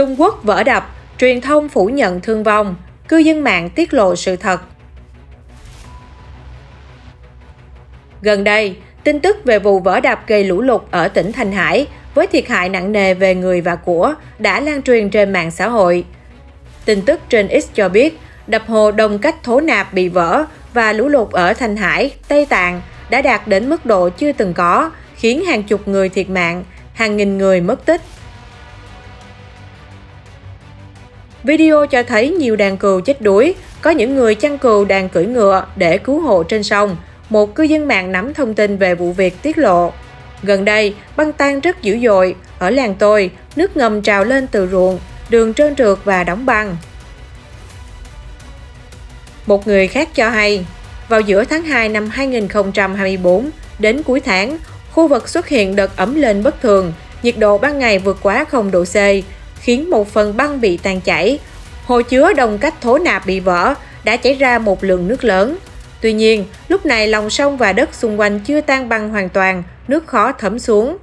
Trung Quốc vỡ đập, truyền thông phủ nhận thương vong, cư dân mạng tiết lộ sự thật. Gần đây, tin tức về vụ vỡ đập gây lũ lụt ở tỉnh Thanh Hải với thiệt hại nặng nề về người và của đã lan truyền trên mạng xã hội. Tin tức trên X cho biết, đập hồ Đông Cách Thố Nạp bị vỡ và lũ lụt ở Thanh Hải, Tây Tạng đã đạt đến mức độ chưa từng có, khiến hàng chục người thiệt mạng, hàng nghìn người mất tích. Video cho thấy nhiều đàn cừu chết đuối, có những người chăn cừu đang cưỡi ngựa để cứu hộ trên sông. Một cư dân mạng nắm thông tin về vụ việc tiết lộ. Gần đây, băng tan rất dữ dội. Ở làng tôi, nước ngầm trào lên từ ruộng, đường trơn trượt và đóng băng. Một người khác cho hay, vào giữa tháng 2 năm 2024 đến cuối tháng, khu vực xuất hiện đợt ấm lên bất thường, nhiệt độ ban ngày vượt quá 0 độ C, khiến một phần băng bị tan chảy. Hồ chứa đồng cách thố nạp bị vỡ, đã chảy ra một lượng nước lớn. Tuy nhiên, lúc này lòng sông và đất xung quanh chưa tan băng hoàn toàn, nước khó thấm xuống.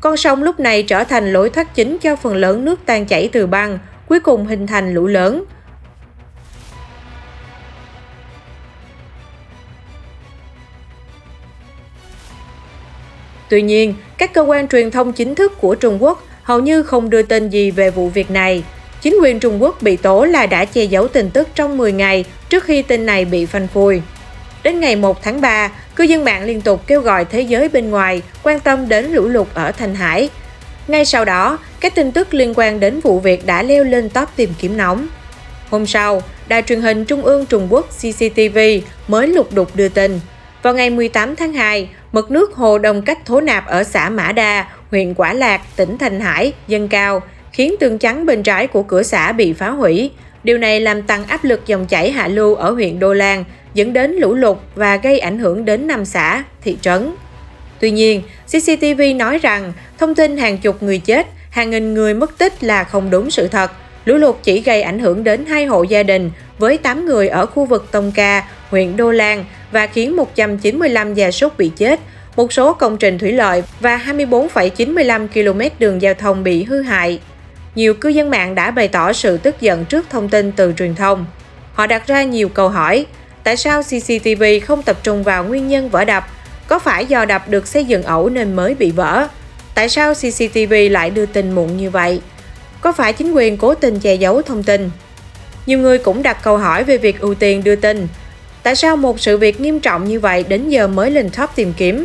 Con sông lúc này trở thành lối thoát chính cho phần lớn nước tan chảy từ băng, cuối cùng hình thành lũ lớn. Tuy nhiên, các cơ quan truyền thông chính thức của Trung Quốc hầu như không đưa tin gì về vụ việc này. Chính quyền Trung Quốc bị tố là đã che giấu tin tức trong 10 ngày trước khi tin này bị phanh phui. Đến ngày 1 tháng 3, cư dân mạng liên tục kêu gọi thế giới bên ngoài quan tâm đến lũ lụt ở Thanh Hải. Ngay sau đó, các tin tức liên quan đến vụ việc đã leo lên top tìm kiếm nóng. Hôm sau, đài truyền hình Trung ương Trung Quốc CCTV mới lục đục đưa tin. Vào ngày 18 tháng 2, mực nước hồ Đông Cách Thố Nạp ở xã Mã Đa, huyện Quả Lạc, tỉnh Thanh Hải dâng cao, khiến tường chắn bên trái của cửa xã bị phá hủy. Điều này làm tăng áp lực dòng chảy hạ lưu ở huyện Đô Lan, dẫn đến lũ lụt và gây ảnh hưởng đến năm xã, thị trấn. Tuy nhiên, CCTV nói rằng thông tin hàng chục người chết, hàng nghìn người mất tích là không đúng sự thật. Lũ lụt chỉ gây ảnh hưởng đến hai hộ gia đình với 8 người ở khu vực Tông Ca, huyện Đô Lan và khiến 195 gia súc bị chết, một số công trình thủy lợi và 24,95 km đường giao thông bị hư hại. Nhiều cư dân mạng đã bày tỏ sự tức giận trước thông tin từ truyền thông. Họ đặt ra nhiều câu hỏi. Tại sao CCTV không tập trung vào nguyên nhân vỡ đập? Có phải do đập được xây dựng ẩu nên mới bị vỡ? Tại sao CCTV lại đưa tin muộn như vậy? Có phải chính quyền cố tình che giấu thông tin? Nhiều người cũng đặt câu hỏi về việc ưu tiên đưa tin. Tại sao một sự việc nghiêm trọng như vậy đến giờ mới lên top tìm kiếm?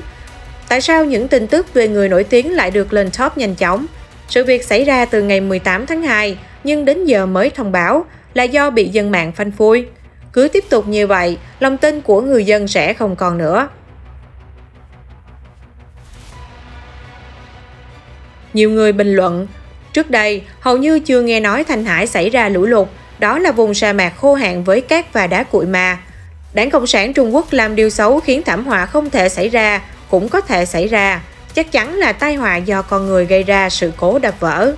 Tại sao những tin tức về người nổi tiếng lại được lên top nhanh chóng? Sự việc xảy ra từ ngày 18 tháng 2 nhưng đến giờ mới thông báo là do bị dân mạng phanh phui. Cứ tiếp tục như vậy, lòng tin của người dân sẽ không còn nữa. Nhiều người bình luận, trước đây hầu như chưa nghe nói Thanh Hải xảy ra lũ lụt, đó là vùng sa mạc khô hạn với cát và đá cuội mà. Đảng Cộng sản Trung Quốc làm điều xấu khiến thảm họa không thể xảy ra, cũng có thể xảy ra. Chắc chắn là tai họa do con người gây ra sự cố đập vỡ.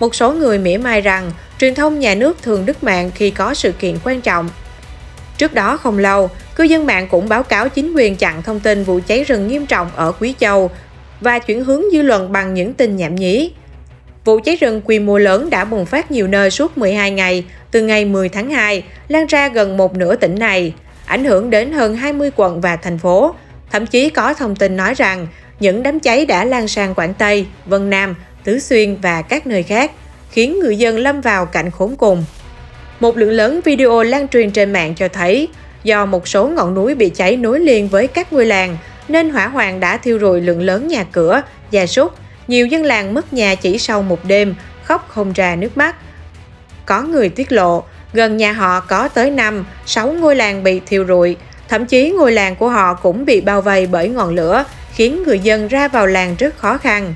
Một số người mỉa mai rằng truyền thông nhà nước thường đứt mạng khi có sự kiện quan trọng. Trước đó không lâu, cư dân mạng cũng báo cáo chính quyền chặn thông tin vụ cháy rừng nghiêm trọng ở Quý Châu và chuyển hướng dư luận bằng những tin nhảm nhí. Vụ cháy rừng quy mô lớn đã bùng phát nhiều nơi suốt 12 ngày, từ ngày 10 tháng 2, lan ra gần một nửa tỉnh này, ảnh hưởng đến hơn 20 quận và thành phố. Thậm chí có thông tin nói rằng những đám cháy đã lan sang Quảng Tây, Vân Nam, Tứ Xuyên và các nơi khác, khiến người dân lâm vào cảnh khốn cùng. Một lượng lớn video lan truyền trên mạng cho thấy, do một số ngọn núi bị cháy nối liền với các ngôi làng, nên hỏa hoạn đã thiêu rụi lượng lớn nhà cửa, gia súc. Nhiều dân làng mất nhà chỉ sau một đêm, khóc không ra nước mắt. Có người tiết lộ, gần nhà họ có tới 5, 6 ngôi làng bị thiêu rụi, thậm chí ngôi làng của họ cũng bị bao vây bởi ngọn lửa, khiến người dân ra vào làng rất khó khăn.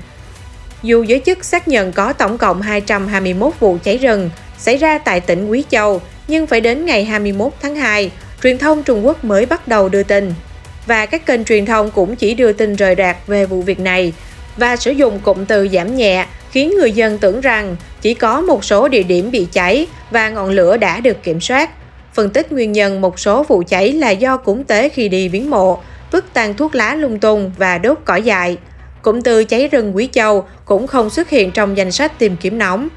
Dù giới chức xác nhận có tổng cộng 221 vụ cháy rừng xảy ra tại tỉnh Quý Châu, nhưng phải đến ngày 21 tháng 2, truyền thông Trung Quốc mới bắt đầu đưa tin. Và các kênh truyền thông cũng chỉ đưa tin rời rạc về vụ việc này và sử dụng cụm từ giảm nhẹ khiến người dân tưởng rằng chỉ có một số địa điểm bị cháy và ngọn lửa đã được kiểm soát. Phân tích nguyên nhân một số vụ cháy là do cúng tế khi đi viếng mộ, vứt tàn thuốc lá lung tung và đốt cỏ dại. Cụm từ cháy rừng Quý Châu cũng không xuất hiện trong danh sách tìm kiếm nóng.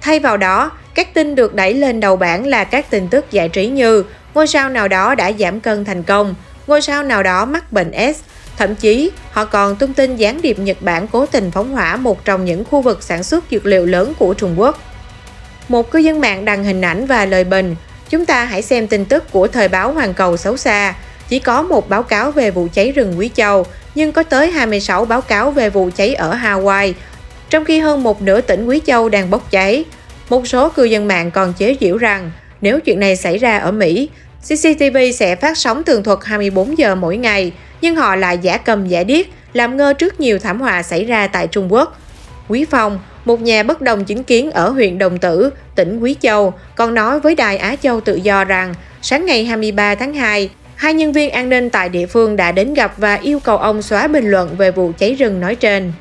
Thay vào đó, các tin được đẩy lên đầu bảng là các tin tức giải trí như ngôi sao nào đó đã giảm cân thành công, ngôi sao nào đó mắc bệnh S, Thậm chí, họ còn tung tin gián điệp Nhật Bản cố tình phóng hỏa một trong những khu vực sản xuất dược liệu lớn của Trung Quốc. Một cư dân mạng đăng hình ảnh và lời bình, chúng ta hãy xem tin tức của thời báo Hoàn Cầu xấu xa. Chỉ có một báo cáo về vụ cháy rừng Quý Châu, nhưng có tới 26 báo cáo về vụ cháy ở Hawaii, trong khi hơn một nửa tỉnh Quý Châu đang bốc cháy. Một số cư dân mạng còn chế giễu rằng nếu chuyện này xảy ra ở Mỹ, CCTV sẽ phát sóng tường thuật 24 giờ mỗi ngày, nhưng họ lại giả cầm giả điếc, làm ngơ trước nhiều thảm họa xảy ra tại Trung Quốc. Quý Phong, một nhà bất đồng chứng kiến ở huyện Đồng Tử, tỉnh Quý Châu, còn nói với Đài Á Châu Tự Do rằng sáng ngày 23 tháng 2, hai nhân viên an ninh tại địa phương đã đến gặp và yêu cầu ông xóa bình luận về vụ cháy rừng nói trên.